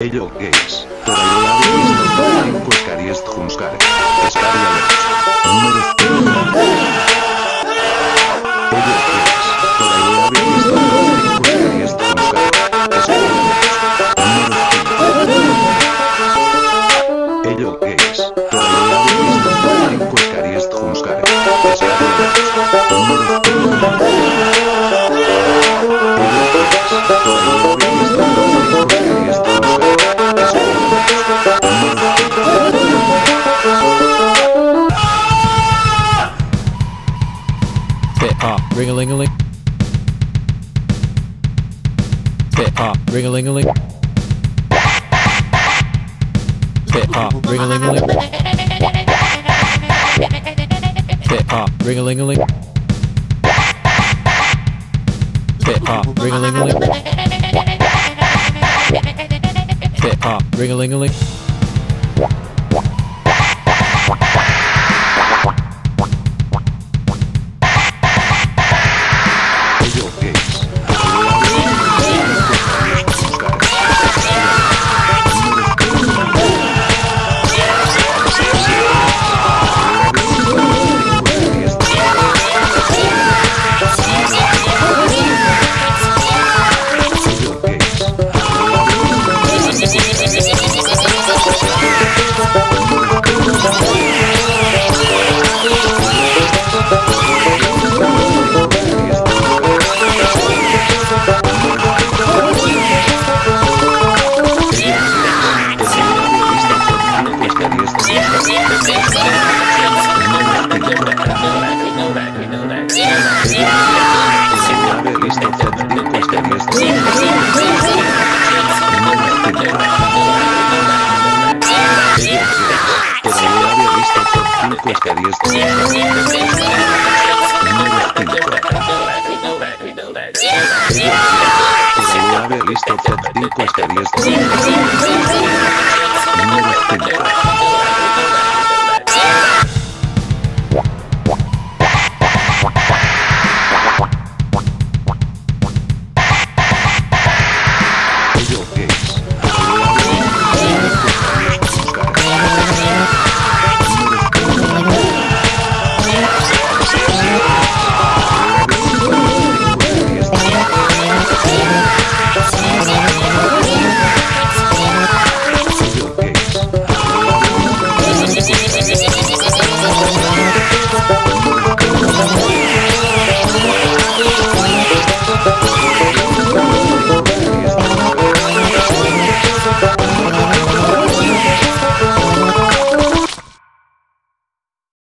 Ello es, todavía visto, pues caries juncar, escaria números Ello es, todavía visto, pues caries juncar, escaria números Ello es, todavía visto, pues caries Hip hop, ring a ling a ling. Hip hop, ring a ling a ling. Hip hop, ring a ling a ling. Hip hop, ring a ling a ling. Hip hop, ring a ling a ling. Hip hop, ring misterios Número 5 listo top 5 misterios Número 5